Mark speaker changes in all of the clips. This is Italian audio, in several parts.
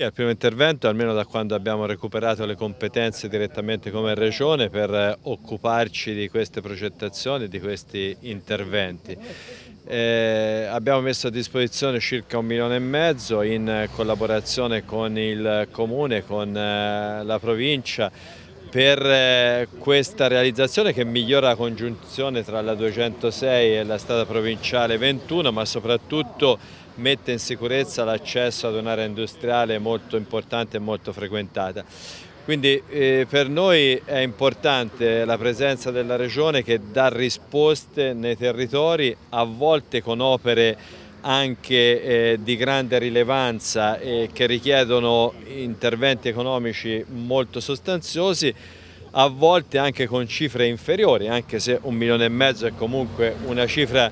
Speaker 1: Il primo intervento, almeno da quando abbiamo recuperato le competenze direttamente come Regione per eh, occuparci di queste progettazioni, di questi interventi. Eh, abbiamo messo a disposizione circa un milione e mezzo in collaborazione con il Comune, con eh, la provincia per eh, questa realizzazione che migliora la congiunzione tra la 206 e la strada provinciale 21 ma soprattutto mette in sicurezza l'accesso ad un'area industriale molto importante e molto frequentata. Quindi eh, per noi è importante la presenza della Regione che dà risposte nei territori, a volte con opere anche eh, di grande rilevanza e che richiedono interventi economici molto sostanziosi, a volte anche con cifre inferiori, anche se un milione e mezzo è comunque una cifra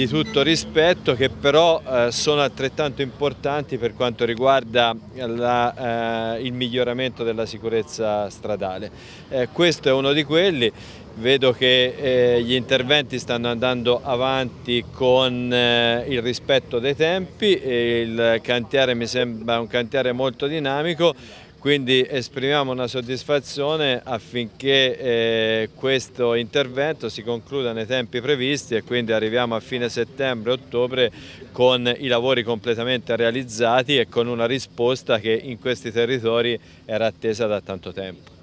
Speaker 1: di tutto rispetto che però eh, sono altrettanto importanti per quanto riguarda la, eh, il miglioramento della sicurezza stradale. Eh, questo è uno di quelli, vedo che eh, gli interventi stanno andando avanti con eh, il rispetto dei tempi, il cantiere mi sembra un cantiere molto dinamico, quindi esprimiamo una soddisfazione affinché eh, questo intervento si concluda nei tempi previsti e quindi arriviamo a fine settembre-ottobre con i lavori completamente realizzati e con una risposta che in questi territori era attesa da tanto tempo.